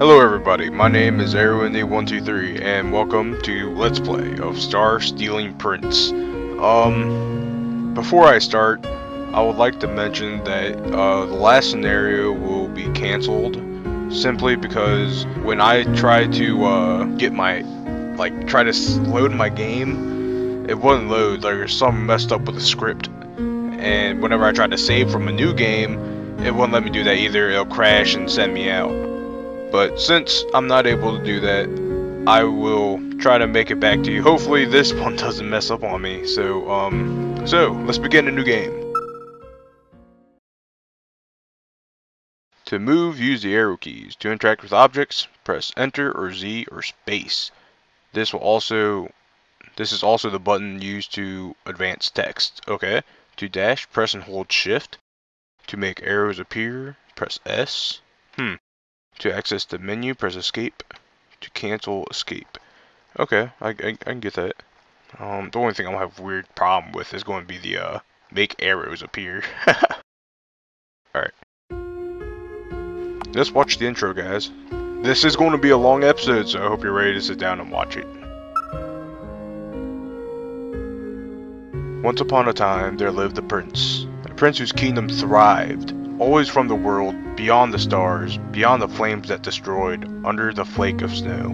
Hello everybody, my name is Arrowintheknee123 and welcome to Let's Play of Star Stealing Prince. Um, before I start, I would like to mention that uh, the last scenario will be cancelled simply because when I try to uh, get my, like, try to load my game, it wouldn't load, like there's something messed up with the script. And whenever I tried to save from a new game, it wouldn't let me do that either, it'll crash and send me out. But since I'm not able to do that, I will try to make it back to you. Hopefully this one doesn't mess up on me. So, um, so let's begin a new game. To move, use the arrow keys. To interact with objects, press enter or Z or space. This will also, this is also the button used to advance text. Okay. To dash, press and hold shift. To make arrows appear, press S. Hmm. To access the menu, press escape. To cancel, escape. Okay, I, I, I can get that. Um, the only thing I'll have weird problem with is going to be the, uh, make arrows appear. Alright. Let's watch the intro, guys. This is going to be a long episode, so I hope you're ready to sit down and watch it. Once upon a time, there lived a prince. A prince whose kingdom thrived, always from the world, beyond the stars, beyond the flames that destroyed, under the flake of snow.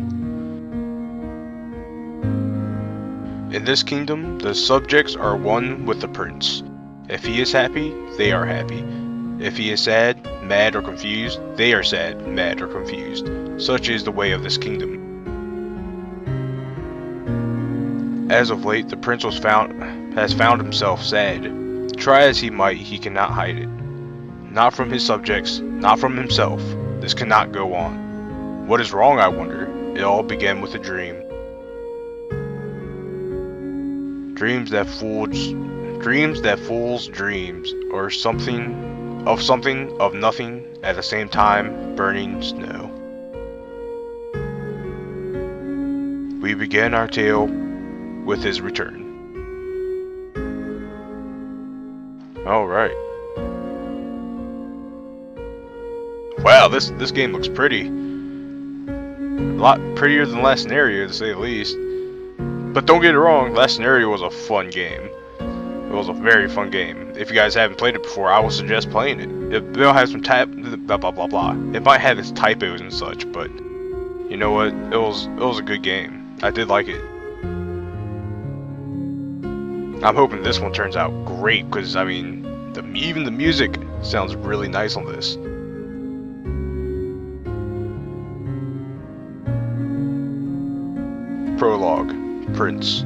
In this kingdom, the subjects are one with the prince. If he is happy, they are happy. If he is sad, mad, or confused, they are sad, mad, or confused. Such is the way of this kingdom. As of late, the prince was found, has found himself sad. Try as he might, he cannot hide it. Not from his subjects, not from himself. This cannot go on. What is wrong, I wonder? It all began with a dream. Dreams that fools, dreams that fools dreams, or something of something, of nothing, at the same time, burning snow. We begin our tale with his return. Alright. Wow, this this game looks pretty. A lot prettier than last scenario, to say the least. But don't get it wrong, last scenario was a fun game. It was a very fun game. If you guys haven't played it before, I would suggest playing it. It will have some type blah blah blah blah. It might have its typos and such, but you know what? It was it was a good game. I did like it. I'm hoping this one turns out great because I mean, the, even the music sounds really nice on this. Prologue, Prince.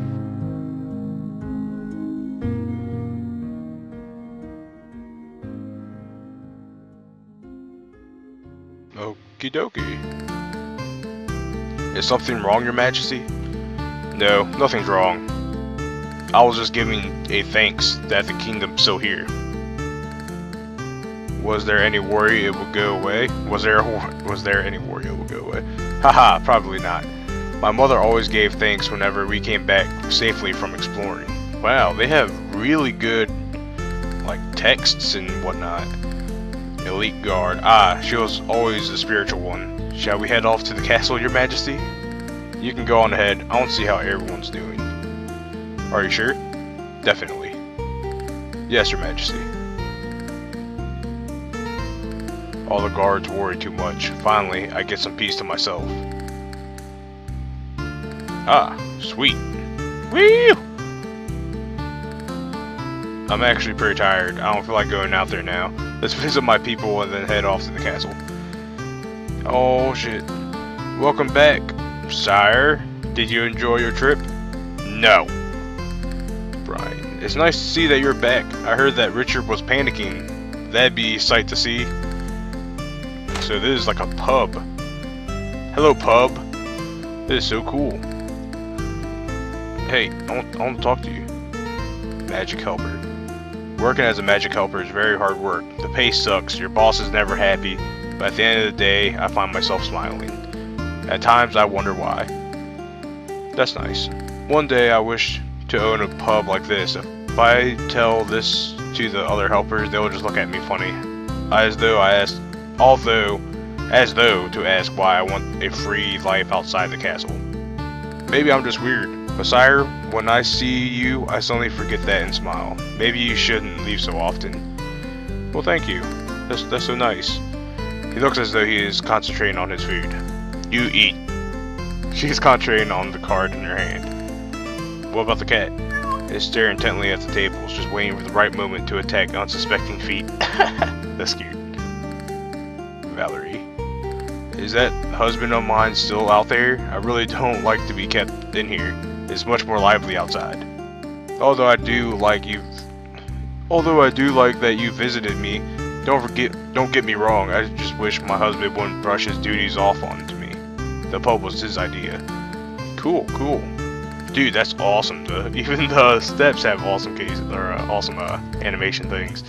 Okie dokie. Is something wrong, your majesty? No, nothing's wrong. I was just giving a thanks that the kingdom's still here. Was there any worry it would go away? Was there was there any worry it would go away? Haha, probably not. My mother always gave thanks whenever we came back safely from exploring. Wow, they have really good like texts and whatnot. Elite guard. Ah, she was always the spiritual one. Shall we head off to the castle, your majesty? You can go on ahead. I want to see how everyone's doing. Are you sure? Definitely. Yes, your majesty. All the guards worry too much. Finally, I get some peace to myself. Ah, sweet. Whee! I'm actually pretty tired. I don't feel like going out there now. Let's visit my people and then head off to the castle. Oh shit. Welcome back, sire. Did you enjoy your trip? No. Brian, it's nice to see that you're back. I heard that Richard was panicking. That'd be sight to see. So this is like a pub. Hello, pub. This is so cool. Hey, I want, I want to talk to you. Magic helper. Working as a magic helper is very hard work. The pay sucks, your boss is never happy, but at the end of the day, I find myself smiling. At times, I wonder why. That's nice. One day, I wish to own a pub like this. If I tell this to the other helpers, they'll just look at me funny. As though I asked, although as though to ask why I want a free life outside the castle. Maybe I'm just weird, sire, when I see you, I suddenly forget that and smile. Maybe you shouldn't leave so often. Well, thank you. That's, that's so nice. He looks as though he is concentrating on his food. You eat. She's concentrating on the card in her hand. What about the cat? It's staring intently at the tables, just waiting for the right moment to attack unsuspecting feet. That's cute. Valerie. Is that husband of mine still out there? I really don't like to be kept in here. It's much more lively outside. Although I do like you Although I do like that you visited me, don't forget don't get me wrong, I just wish my husband wouldn't brush his duties off onto me. The pub was his idea. Cool, cool. Dude, that's awesome. The, even the steps have awesome cases or uh, awesome uh, animation things.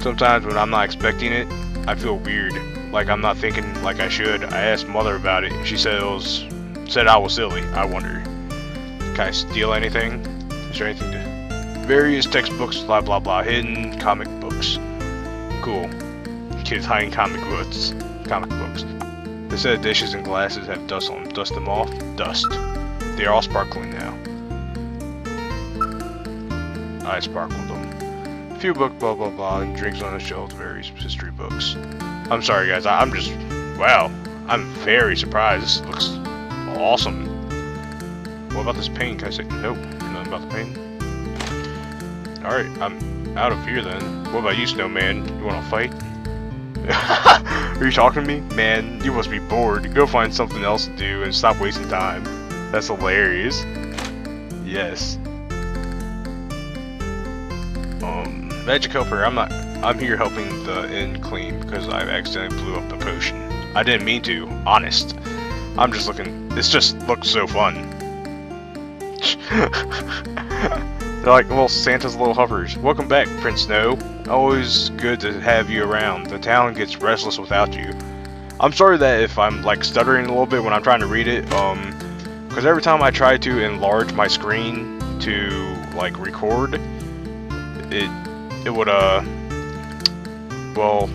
Sometimes when I'm not expecting it, I feel weird, like I'm not thinking like I should. I asked mother about it, she said it was said I was silly. I wonder, can I steal anything? Is there anything to? Various textbooks, blah blah blah. Hidden comic books. Cool. Kids hiding comic books. Comic books. The set of dishes and glasses have dust on them. Dust them off. Dust. They are all sparkling now. I sparkled them. A few book blah blah blah and drinks on the shelf, various history books. I'm sorry guys, I, am just wow. I'm very surprised. This looks awesome. What about this pain? Can I say nope? Nothing about the pain. Alright, I'm out of here then. What about you, Snowman? You wanna fight? Are you talking to me? Man, you must be bored. Go find something else to do and stop wasting time. That's hilarious. Yes. Um, Magic Helper, I'm not... I'm here helping the inn clean because I accidentally blew up the potion. I didn't mean to, honest. I'm just looking... This just looks so fun. They're like little Santa's little hovers. Welcome back, Prince Snow. Always good to have you around. The town gets restless without you. I'm sorry that if I'm like stuttering a little bit when I'm trying to read it, um, because every time I try to enlarge my screen to like record, it it would uh well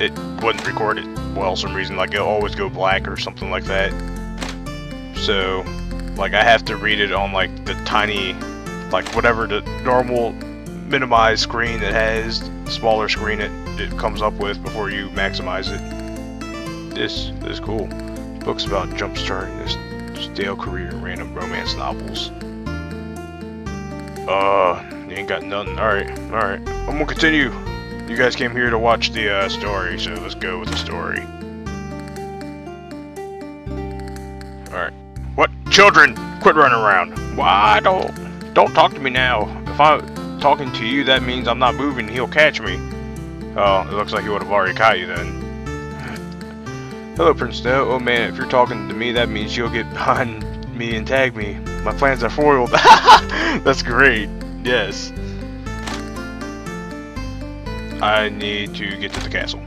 it wouldn't record it well some reason like it'll always go black or something like that. So like I have to read it on like the tiny like whatever the normal minimized screen it has, smaller screen it, it comes up with before you maximize it. This, this is cool. Books about jumpstarting this stale career in random romance novels. Uh, you ain't got nothing. Alright, alright. I'm gonna continue. You guys came here to watch the uh, story, so let's go with the story. Children! Quit running around! Why don't... Don't talk to me now. If I'm talking to you, that means I'm not moving. He'll catch me. Oh, it looks like he would have already caught you then. Hello, Prince Snow. Oh man, if you're talking to me, that means you'll get behind me and tag me. My plans are foiled. That's great. Yes. I need to get to the castle.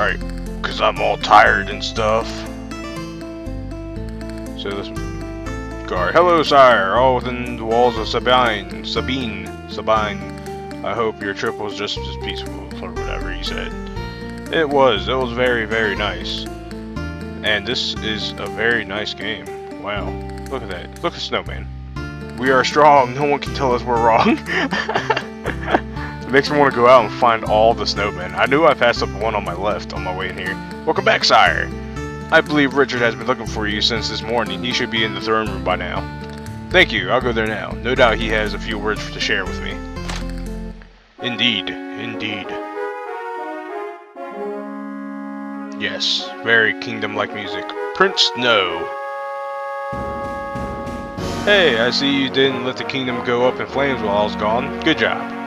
Alright, because I'm all tired and stuff. So this guard. Hello, sire. All within the walls of Sabine. Sabine. Sabine. I hope your trip was just as peaceful, or whatever he said. It was. It was very, very nice. And this is a very nice game. Wow. Look at that. Look at the Snowman. We are strong. No one can tell us we're wrong. it makes me want to go out and find all the snowmen. I knew I passed up one on my left on my way in here. Welcome back, sire. I believe Richard has been looking for you since this morning. He should be in the throne room by now. Thank you. I'll go there now. No doubt he has a few words to share with me. Indeed. Indeed. Yes, very kingdom-like music. Prince No. Hey, I see you didn't let the kingdom go up in flames while I was gone. Good job.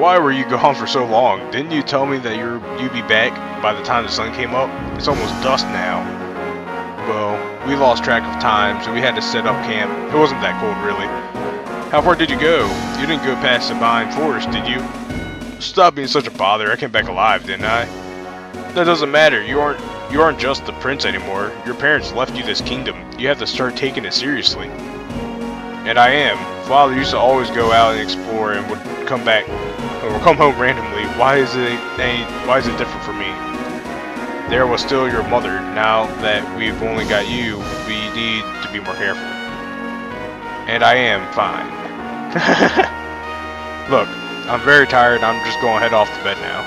Why were you gone for so long? Didn't you tell me that you're you'd be back by the time the sun came up? It's almost dusk now. Well, we lost track of time, so we had to set up camp. It wasn't that cold, really. How far did you go? You didn't go past the Sabine Forest, did you? Stop being such a bother. I came back alive, didn't I? That doesn't matter. You aren't you aren't just the prince anymore. Your parents left you this kingdom. You have to start taking it seriously. And I am. Father used to always go out and explore and would come back or come home randomly. Why is it any, why is it different for me? there was still your mother. Now that we've only got you, we need to be more careful. And I am fine. Look, I'm very tired I'm just going to head off to bed now.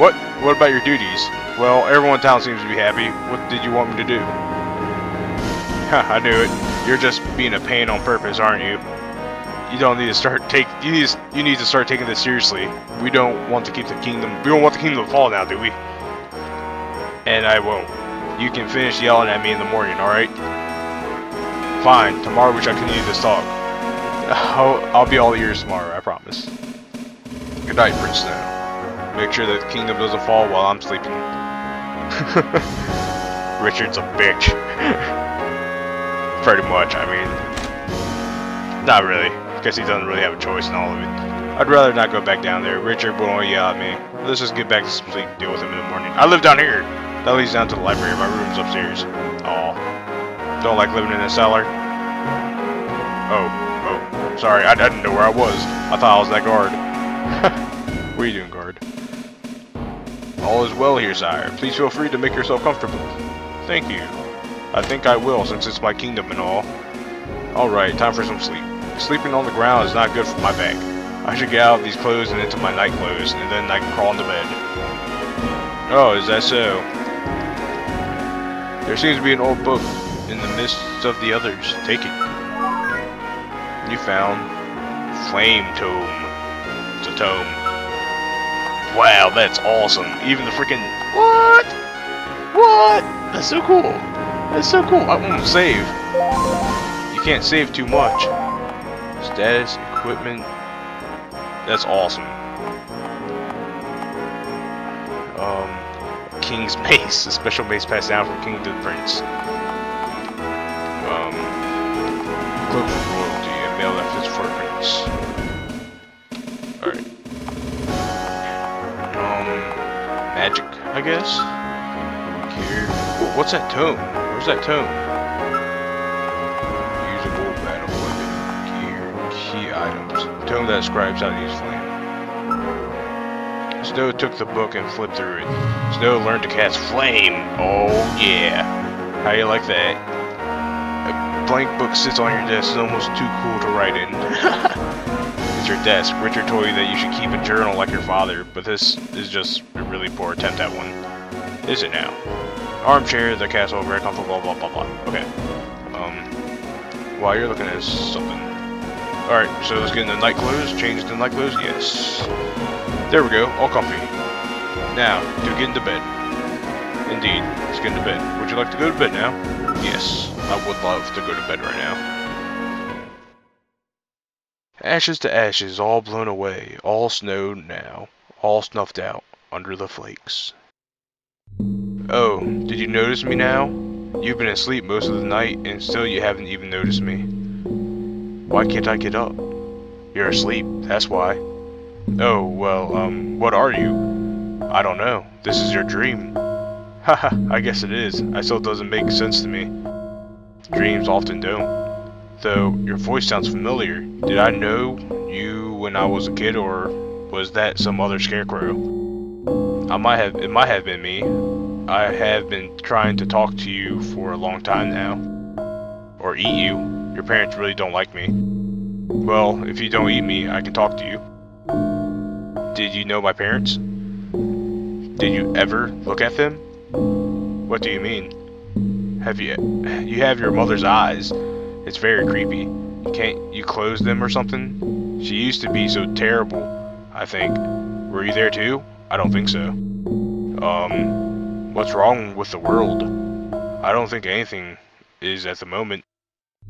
What? What about your duties? Well, everyone in town seems to be happy. What did you want me to do? I knew it. You're just being a pain on purpose, aren't you? You don't need to start take you need to, you need to start taking this seriously. We don't want to keep the kingdom. We don't want the kingdom to fall now, do we? And I won't. You can finish yelling at me in the morning, all right? Fine. Tomorrow we shall continue this talk. I'll, I'll be all ears tomorrow. I promise. Good night, Prince Snow. Make sure that the kingdom doesn't fall while I'm sleeping. Richard's a bitch. Pretty much, I mean. Not really. Guess he doesn't really have a choice in all of it. I'd rather not go back down there. Richard will only yell at me. Let's just get back to sleep and deal with him in the morning. I live down here. That leads down to the library. My room's upstairs. Oh. Don't like living in a cellar? Oh. Oh. Sorry, I, I didn't know where I was. I thought I was that guard. what are you doing, guard? All is well here, sire. Please feel free to make yourself comfortable. Thank you. I think I will, since it's my kingdom and all. Alright, time for some sleep. Sleeping on the ground is not good for my back. I should get out of these clothes and into my night clothes, and then I can crawl into bed. Oh, is that so? There seems to be an old book in the midst of the others. Take it. You found Flame Tome. It's a tome. Wow, that's awesome. Even the freaking what? What? That's so cool. That's so cool. I won't save. You can't save too much. Status, equipment. That's awesome. Um, King's Mace, a special mace passed down from King to the Prince. Um, Cloak from Royalty, a that fits for Prince. Alright. Um, magic, I guess? Here. What's that tome? Where's that tome? Tome that describes how to use flame. Snow took the book and flipped through it. Snow learned to cast flame. Oh yeah. How you like that? A blank book sits on your desk. It's almost too cool to write in. it's your desk. Richard told you that you should keep a journal like your father, but this is just a really poor attempt at one. Is it now? Armchair, the castle, very comfortable, blah blah blah blah. Okay. Um, while you're looking at something. Alright, so let's get into night clothes. Change to night clothes? Yes. There we go, all comfy. Now, to get into bed. Indeed, let's get into bed. Would you like to go to bed now? Yes, I would love to go to bed right now. Ashes to ashes, all blown away, all snowed now, all snuffed out under the flakes. Oh, did you notice me now? You've been asleep most of the night, and still you haven't even noticed me. Why can't I get up? You're asleep, that's why. Oh, well, um, what are you? I don't know. This is your dream. Haha, I guess it is. I still doesn't make sense to me. Dreams often don't. Though, your voice sounds familiar. Did I know you when I was a kid, or was that some other scarecrow? I might have, it might have been me. I have been trying to talk to you for a long time now. Or eat you. Your parents really don't like me. Well, if you don't eat me, I can talk to you. Did you know my parents? Did you ever look at them? What do you mean? Have you you have your mother's eyes. It's very creepy. Can't you close them or something? She used to be so terrible, I think. Were you there too? I don't think so. Um, what's wrong with the world? I don't think anything is at the moment.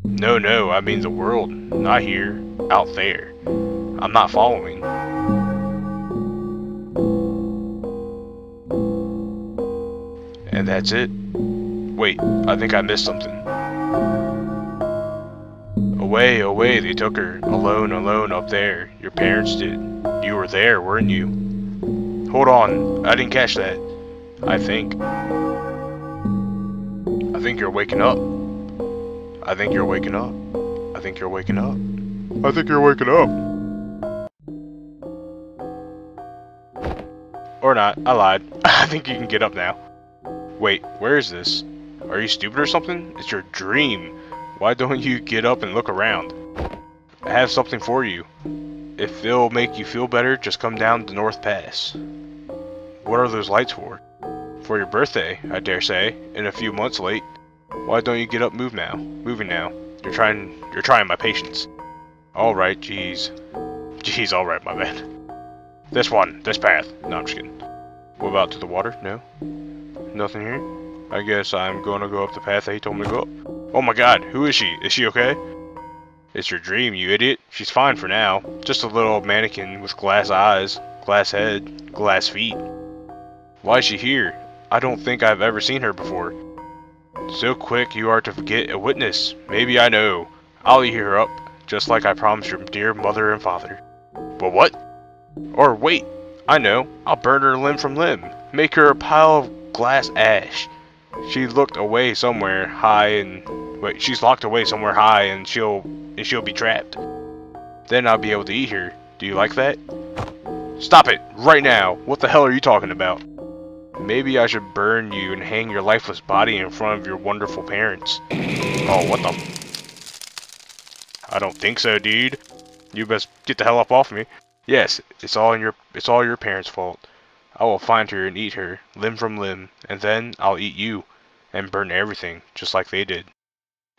No, no, I mean the world, not here, out there. I'm not following. And that's it. Wait, I think I missed something. Away, away, they took her. Alone, alone up there. Your parents did. You were there, weren't you? Hold on, I didn't catch that. I think. I think you're waking up. I think you're waking up. I think you're waking up. I think you're waking up. Or not, I lied. I think you can get up now. Wait, where is this? Are you stupid or something? It's your dream. Why don't you get up and look around? I have something for you. If it'll make you feel better, just come down the North Pass. What are those lights for? For your birthday, I dare say, in a few months late. Why don't you get up move now? Moving now. You're trying you're trying my patience. Alright, jeez. Jeez, alright, my man. This one, this path. No, I'm just kidding. What about to the water? No? Nothing here? I guess I'm gonna go up the path that he told me to go up. Oh my god, who is she? Is she okay? It's your dream, you idiot. She's fine for now. Just a little mannequin with glass eyes, glass head, glass feet. Why is she here? I don't think I've ever seen her before. So quick you are to forget a witness. Maybe I know. I'll eat her up, just like I promised your dear mother and father. But what? Or wait, I know. I'll burn her limb from limb. Make her a pile of glass ash. She looked away somewhere high and wait, she's locked away somewhere high and she'll and she'll be trapped. Then I'll be able to eat her. Do you like that? Stop it, right now. What the hell are you talking about? Maybe I should burn you and hang your lifeless body in front of your wonderful parents. Oh, what the? I don't think so, dude. You best get the hell up off me. Yes, it's all in your it's all your parents' fault. I will find her and eat her, limb from limb, and then I'll eat you, and burn everything, just like they did.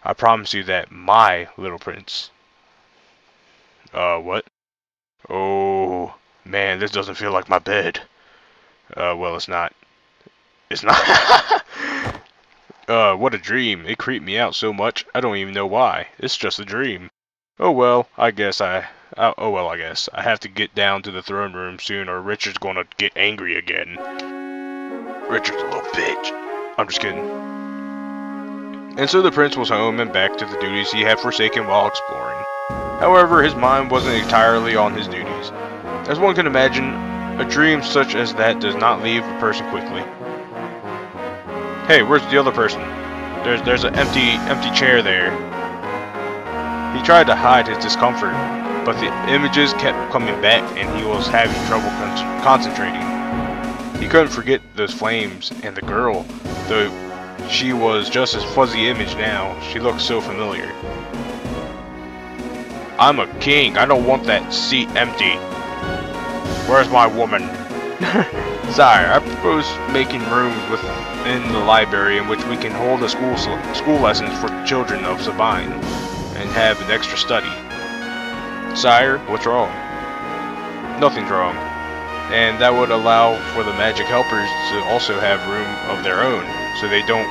I promise you that, my little prince. Uh, what? Oh, man, this doesn't feel like my bed. Uh, well, it's not. It's not. uh, what a dream. It creeped me out so much, I don't even know why. It's just a dream. Oh well, I guess I... Uh, oh well, I guess. I have to get down to the throne room soon or Richard's gonna get angry again. Richard's a little bitch. I'm just kidding. And so the prince was home and back to the duties he had forsaken while exploring. However, his mind wasn't entirely on his duties. As one can imagine, a dream such as that does not leave a person quickly. Hey, where's the other person? There's there's an empty empty chair there. He tried to hide his discomfort, but the images kept coming back and he was having trouble con concentrating. He couldn't forget those flames and the girl, though she was just a fuzzy image now. She looked so familiar. I'm a king. I don't want that seat empty. Where's my woman? Sire, I propose making rooms within the library in which we can hold a school school lessons for children of Sabine, and have an extra study. Sire, what's wrong? Nothing's wrong. And that would allow for the magic helpers to also have room of their own, so they don't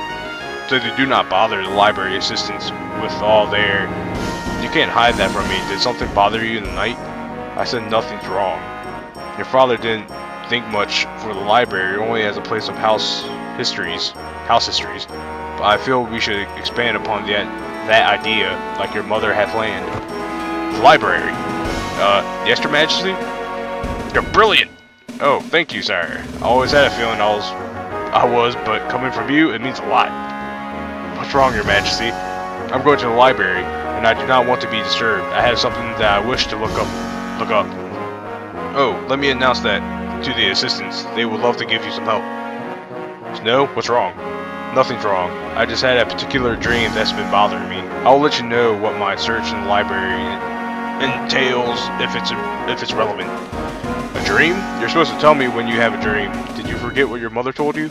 so they do not bother the library assistants with all their you can't hide that from me. Did something bother you in the night? I said nothing's wrong. Your father didn't think much for the library only as a place of house histories, house histories. But I feel we should expand upon that that idea, like your mother had planned. The library. Uh, yes, Your Majesty? You're brilliant! Oh, thank you, sire. I always had a feeling I was, I was, but coming from you, it means a lot. What's wrong, Your Majesty? I'm going to the library, and I do not want to be disturbed. I have something that I wish to look up. Look up. Oh, let me announce that to the assistants. They would love to give you some help. No? What's wrong? Nothing's wrong. I just had a particular dream that's been bothering me. I'll let you know what my search in the library entails if it's if it's relevant. A dream? You're supposed to tell me when you have a dream. Did you forget what your mother told you?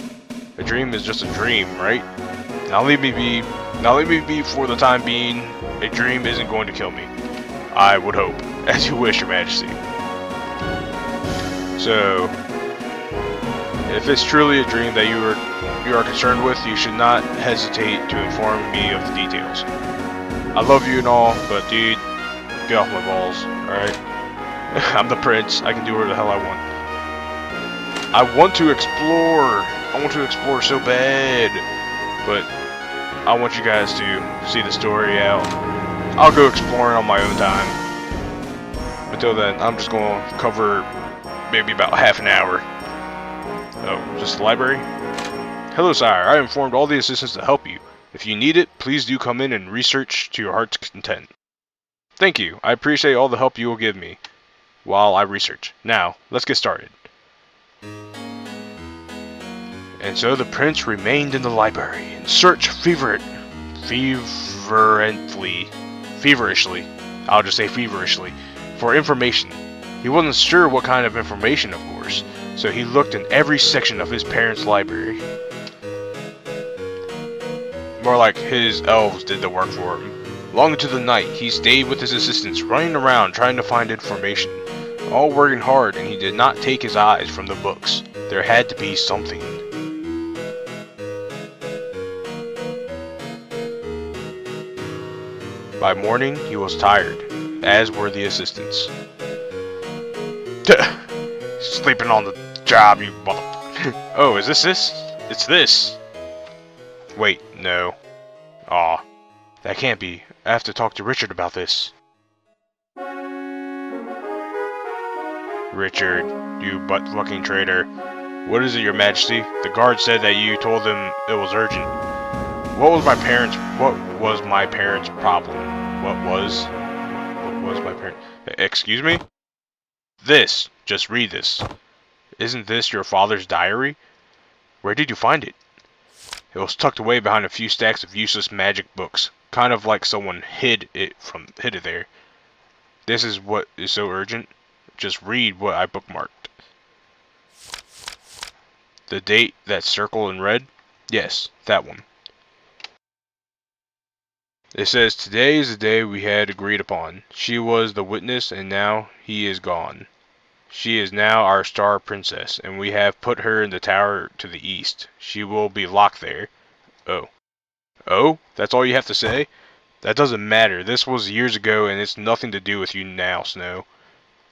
A dream is just a dream, right? Now leave me be. Now leave me be for the time being. A dream isn't going to kill me. I would hope. As you wish, your majesty. So, if it's truly a dream that you are you are concerned with, you should not hesitate to inform me of the details. I love you and all, but dude, get off my balls, alright? I'm the prince, I can do whatever the hell I want. I want to explore! I want to explore so bad! But, I want you guys to see the story out. I'll go exploring on my own time. Until then, I'm just to cover maybe about half an hour. Oh, just the library? Hello, sire. I informed all the assistants to help you. If you need it, please do come in and research to your heart's content. Thank you. I appreciate all the help you will give me while I research. Now, let's get started. And so the prince remained in the library and searched fever feverently, feverishly, I'll just say feverishly, for information. He wasn't sure what kind of information, of course, so he looked in every section of his parents' library. More like his elves did the work for him. Long into the night, he stayed with his assistants, running around trying to find information. All working hard, and he did not take his eyes from the books. There had to be something. By morning, he was tired, as were the assistants. Sleeping on the job, you mother... oh, is this this? It's this. Wait, no. Aw. That can't be. I have to talk to Richard about this. Richard, you butt-fucking traitor. What is it, your majesty? The guard said that you told them it was urgent. What was my parents... What was my parents' problem? What was... What was my parent... Excuse me? This. Just read this. Isn't this your father's diary? Where did you find it? It was tucked away behind a few stacks of useless magic books, kind of like someone hid it from hid it there. This is what is so urgent. Just read what I bookmarked. The date that circle in red? Yes, that one. It says, Today is the day we had agreed upon. She was the witness, and now he is gone. She is now our star princess, and we have put her in the tower to the east. She will be locked there. Oh. Oh? That's all you have to say? That doesn't matter. This was years ago, and it's nothing to do with you now, Snow.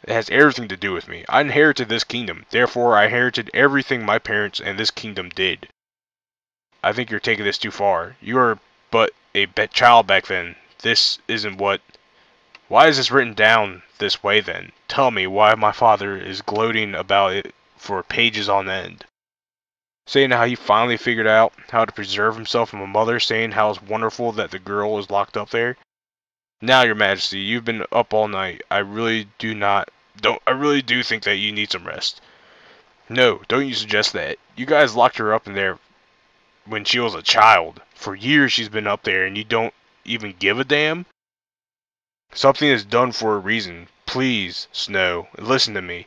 It has everything to do with me. I inherited this kingdom. Therefore, I inherited everything my parents and this kingdom did. I think you're taking this too far. You are but a child back then. This isn't what... Why is this written down this way then? Tell me why my father is gloating about it for pages on end. Saying how he finally figured out how to preserve himself from a mother, saying how it's wonderful that the girl is locked up there. Now, your majesty, you've been up all night. I really do not don't I really do think that you need some rest. No, don't you suggest that. You guys locked her up in there when she was a child. For years she's been up there and you don't even give a damn? Something is done for a reason. Please, Snow, listen to me.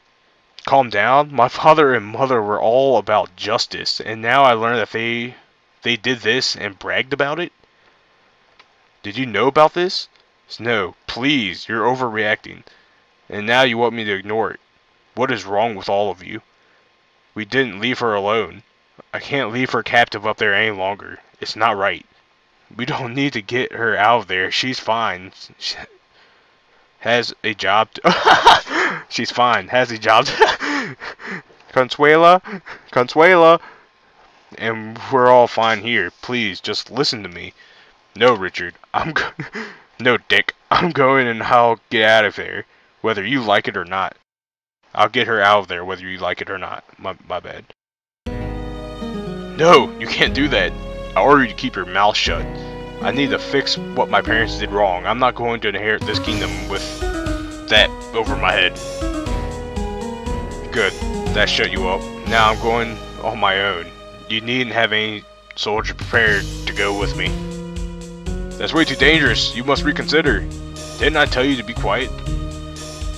Calm down. My father and mother were all about justice, and now I learn that they they did this and bragged about it? Did you know about this? Snow, please, you're overreacting. And now you want me to ignore it. What is wrong with all of you? We didn't leave her alone. I can't leave her captive up there any longer. It's not right. We don't need to get her out of there. She's fine. She has a job. She's fine. Has a job. Consuela. Consuela. And we're all fine here. Please, just listen to me. No, Richard. I'm go No, Dick. I'm going and I'll get out of there. Whether you like it or not. I'll get her out of there whether you like it or not. My, my bad. No, you can't do that. I order you to keep your mouth shut. I need to fix what my parents did wrong. I'm not going to inherit this kingdom with that over my head. Good. That shut you up. Now I'm going on my own. You needn't have any soldier prepared to go with me. That's way too dangerous. You must reconsider. Didn't I tell you to be quiet?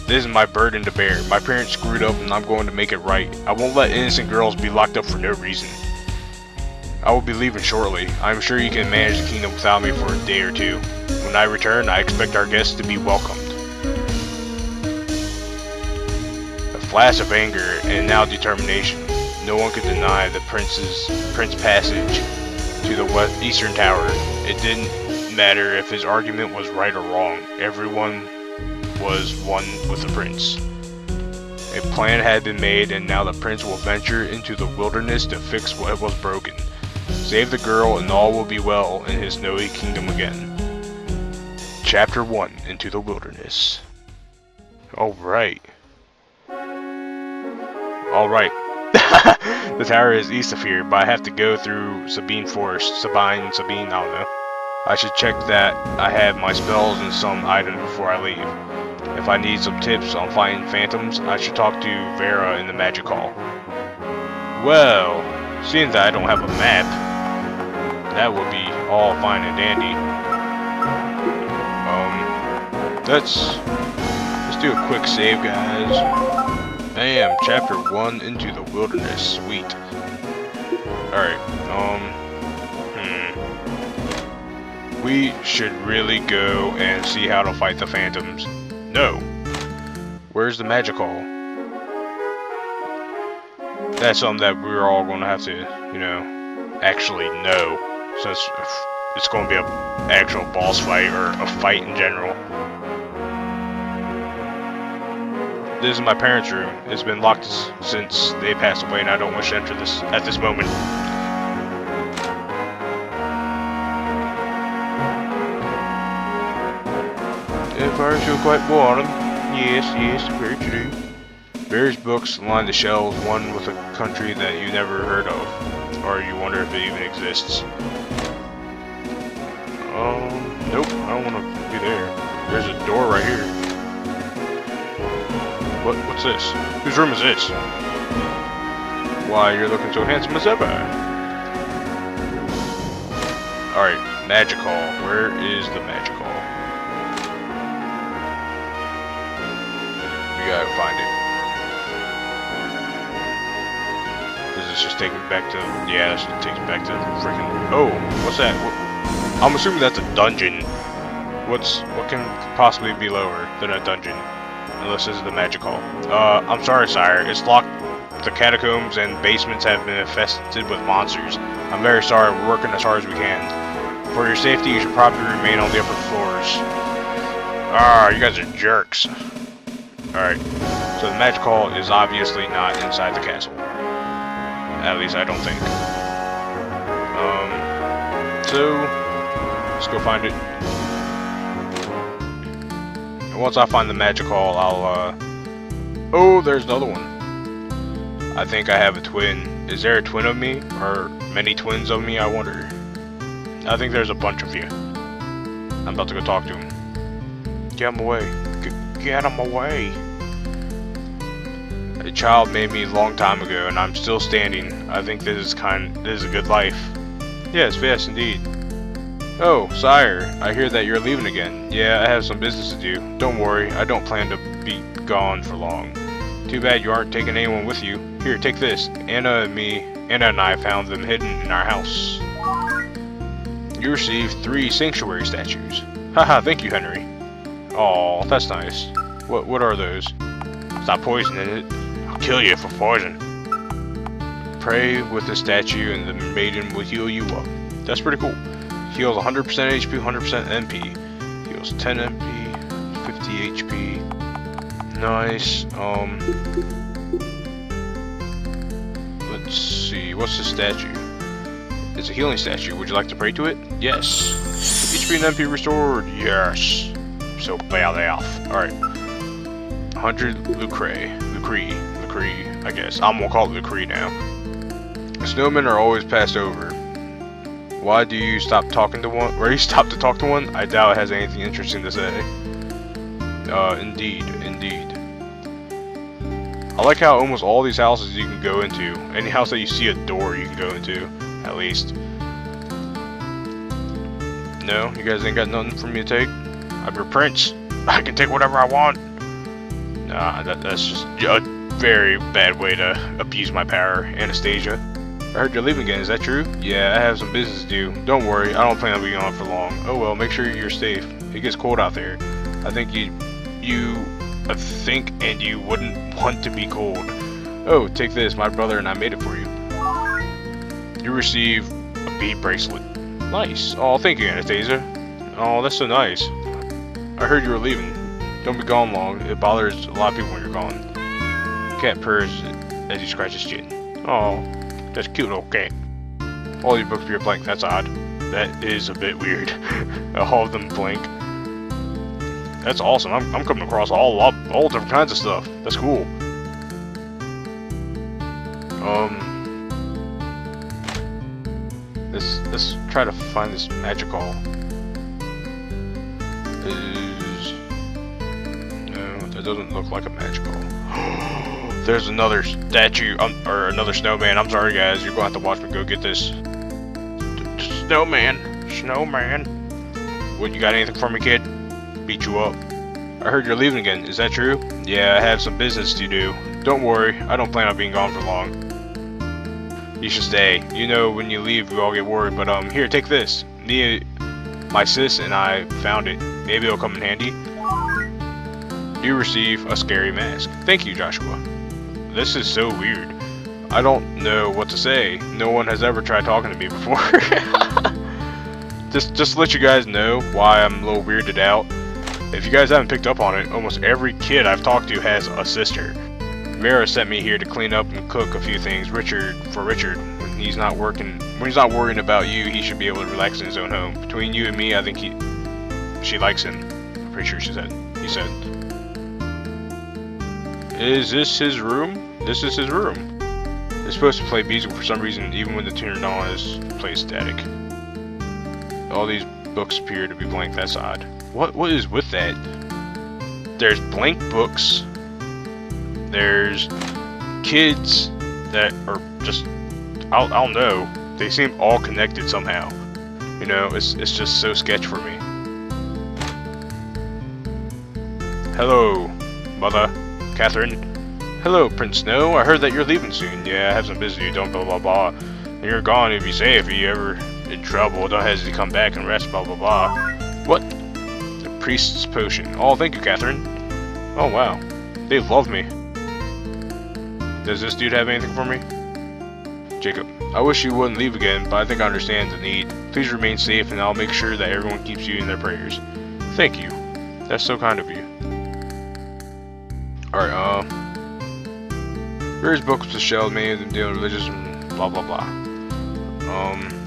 This is my burden to bear. My parents screwed up and I'm going to make it right. I won't let innocent girls be locked up for no reason. I will be leaving shortly. I am sure you can manage the kingdom without me for a day or two. When I return, I expect our guests to be welcomed. A flash of anger and now determination. No one could deny the prince's prince passage to the west, eastern tower. It didn't matter if his argument was right or wrong. Everyone was one with the prince. A plan had been made and now the prince will venture into the wilderness to fix what was broken. Save the girl and all will be well in his snowy kingdom again. Chapter 1 Into the Wilderness. Alright. Alright. the tower is east of here, but I have to go through Sabine Forest. Sabine, Sabine, I don't know. I should check that I have my spells and some items before I leave. If I need some tips on fighting phantoms, I should talk to Vera in the magic hall. Well, seeing that I don't have a map, that would be all fine and dandy. Um, let's let's do a quick save, guys. Bam, chapter one into the wilderness. Sweet. All right. Um. Hmm. We should really go and see how to fight the phantoms. No. Where's the Magical? That's something that we're all going to have to, you know, actually know, since it's going to be a actual boss fight or a fight in general. This is my parents' room. It's been locked since they passed away, and I don't wish to enter this at this moment. If I feel quite warm, yes, yes, very true. Various books line the shelves, one with a country that you never heard of, or you wonder if it even exists. Um, nope, I don't want to be there. There's a door right here. What? What's this? Whose room is this? Why, you're looking so handsome as ever. Alright, magic hall. Where is the magic hall? We gotta find it. This just take me back to... Yeah, this takes me back to freaking... Oh, what's that? What, I'm assuming that's a dungeon. What's... What can possibly be lower than a dungeon? Unless this is the magic hall. Uh, I'm sorry, sire. It's locked. The catacombs and basements have been infested with monsters. I'm very sorry. We're working as hard as we can. For your safety, you should probably remain on the upper floors. Ah, you guys are jerks. Alright. So the magic hall is obviously not inside the castle. At least I don't think. Um, so, let's go find it. And once I find the magic hall, I'll, uh... Oh, there's another one. I think I have a twin. Is there a twin of me? Or many twins of me, I wonder? I think there's a bunch of you. I'm about to go talk to him. Get him away. Get, get him away. A child made me a long time ago, and I'm still standing. I think this is kind. This is a good life. Yes, yes, indeed. Oh, sire, I hear that you're leaving again. Yeah, I have some business to do. Don't worry, I don't plan to be gone for long. Too bad you aren't taking anyone with you. Here, take this. Anna and me, Anna and I found them hidden in our house. You received three sanctuary statues. Haha, thank you, Henry. Oh, that's nice. What what are those? Stop poisoning it kill you for poison. Pray with the statue and the maiden will heal you up. That's pretty cool. Heals 100% HP, 100% MP. Heals 10 MP, 50 HP. Nice. Um. Let's see. What's the statue? It's a healing statue. Would you like to pray to it? Yes. HP and MP restored. Yes. So bail off. Alright. 100 Lucre. Lucre. Lucre, I guess. I'm gonna call it Lucre now. Snowmen are always passed over. Why do you stop talking to one? Where you stop to talk to one? I doubt it has anything interesting to say. Uh, indeed, indeed. I like how almost all these houses you can go into, any house that you see a door you can go into, at least. No, you guys ain't got nothing for me to take? I'm your prince. I can take whatever I want. Nah, that, that's just very bad way to abuse my power, Anastasia. I heard you're leaving again, is that true? Yeah, I have some business to do. Don't worry, I don't plan on being on for long. Oh well, make sure you're safe. It gets cold out there. I think you... you... I think and you wouldn't want to be cold. Oh, take this, my brother and I made it for you. You receive a bead bracelet. Nice. Oh, thank you, Anastasia. Oh, that's so nice. I heard you were leaving. Don't be gone long. It bothers a lot of people when you're gone cat purrs as he scratches chin. Oh, that's cute little cat. All your books appear blank, that's odd. That is a bit weird. all of them blank. That's awesome. I'm, I'm coming across all, all all different kinds of stuff. That's cool. Um, let's let's try to find this magical. Is no, that doesn't look like a magical. There's another statue, um, or another snowman. I'm sorry, guys. You're going to have to watch me go get this. Snowman. Snowman. What, you got anything for me, kid? Beat you up. I heard you're leaving again. Is that true? Yeah, I have some business to do. Don't worry. I don't plan on being gone for long. You should stay. You know, when you leave, we all get worried. But, um, here, take this. Nia, my sis and I found it. Maybe it'll come in handy. You receive a scary mask. Thank you, Joshua. This is so weird. I don't know what to say. No one has ever tried talking to me before. just, just let you guys know why I'm a little weirded out. If you guys haven't picked up on it, almost every kid I've talked to has a sister. Mara sent me here to clean up and cook a few things. Richard, for Richard, when he's not working, when he's not worrying about you, he should be able to relax in his own home. Between you and me, I think he, she likes him. I'm pretty sure she said. He said. Is this his room? This is his room. It's supposed to play music for some reason, even when the tuner on is plays static. All these books appear to be blank. That's odd. What what is with that? There's blank books. There's kids that are just I don't know. They seem all connected somehow. You know, it's it's just so sketch for me. Hello, mother. Catherine. Hello, Prince Snow. I heard that you're leaving soon. Yeah, I have some business do. Don't blah blah blah. You're gone if you say if you ever in trouble. Don't hesitate to come back and rest. Blah blah blah. What? The priest's potion. Oh, thank you, Catherine. Oh wow, they love me. Does this dude have anything for me? Jacob. I wish you wouldn't leave again, but I think I understand the need. Please remain safe, and I'll make sure that everyone keeps you in their prayers. Thank you. That's so kind of you. Alright, uh... Various books to shell many of them deal religious and blah blah blah. Um...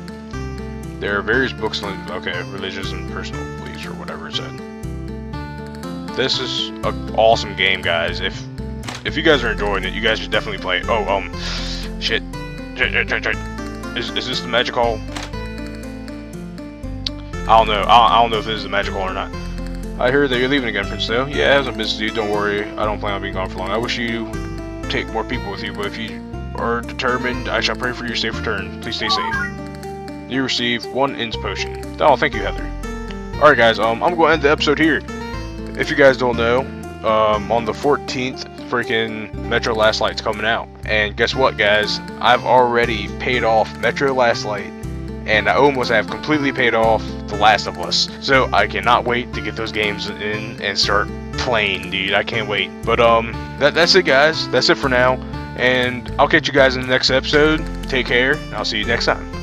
There are various books on, okay, religious and personal beliefs, or whatever it said. This is an awesome game, guys. If if you guys are enjoying it, you guys should definitely play it. Oh, um... Shit. Is, is this the magic hall? I don't know. I don't, I don't know if this is the magic hall or not. I heard that you're leaving again, Prince Dale. Yeah, I have some business do. Don't worry. I don't plan on being gone for long. I wish you take more people with you, but if you are determined, I shall pray for your safe return. Please stay safe. You receive one ins potion. Oh, thank you, Heather. Alright, guys, um, I'm going to end the episode here. If you guys don't know, um, on the 14th, freaking Metro Last Light's coming out. And guess what, guys? I've already paid off Metro Last Light, and I almost have completely paid off The Last of Us. So I cannot wait to get those games in and start playing, dude. I can't wait. But um, that that's it, guys. That's it for now. And I'll catch you guys in the next episode. Take care, and I'll see you next time.